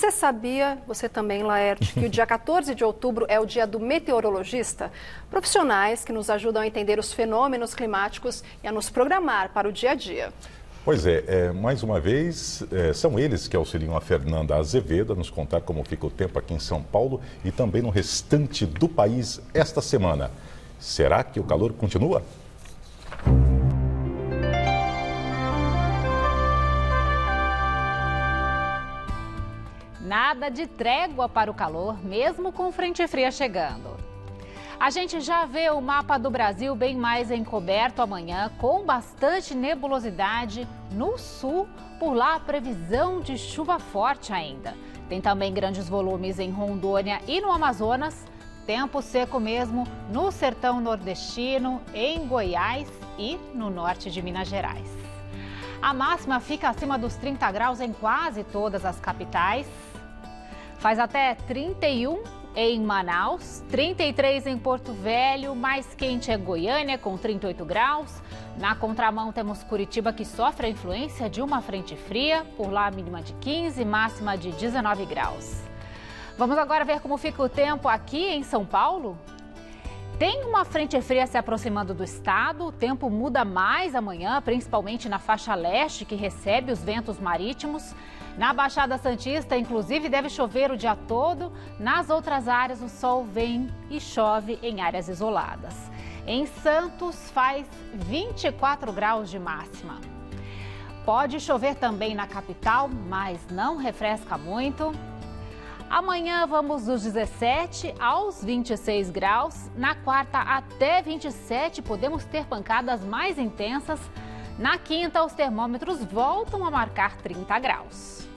Você sabia, você também, Laerte, que o dia 14 de outubro é o dia do meteorologista? Profissionais que nos ajudam a entender os fenômenos climáticos e a nos programar para o dia a dia. Pois é, é mais uma vez, é, são eles que auxiliam a Fernanda Azevedo a nos contar como fica o tempo aqui em São Paulo e também no restante do país esta semana. Será que o calor continua? Nada de trégua para o calor, mesmo com frente fria chegando. A gente já vê o mapa do Brasil bem mais encoberto amanhã, com bastante nebulosidade no sul. Por lá, a previsão de chuva forte ainda. Tem também grandes volumes em Rondônia e no Amazonas. Tempo seco mesmo no sertão nordestino, em Goiás e no norte de Minas Gerais. A máxima fica acima dos 30 graus em quase todas as capitais. Faz até 31 em Manaus, 33 em Porto Velho, mais quente é Goiânia, com 38 graus. Na contramão temos Curitiba, que sofre a influência de uma frente fria, por lá mínima de 15, máxima de 19 graus. Vamos agora ver como fica o tempo aqui em São Paulo? Tem uma frente fria se aproximando do estado, o tempo muda mais amanhã, principalmente na faixa leste, que recebe os ventos marítimos. Na Baixada Santista, inclusive, deve chover o dia todo. Nas outras áreas, o sol vem e chove em áreas isoladas. Em Santos, faz 24 graus de máxima. Pode chover também na capital, mas não refresca muito. Amanhã vamos dos 17 aos 26 graus. Na quarta, até 27, podemos ter pancadas mais intensas. Na quinta, os termômetros voltam a marcar 30 graus.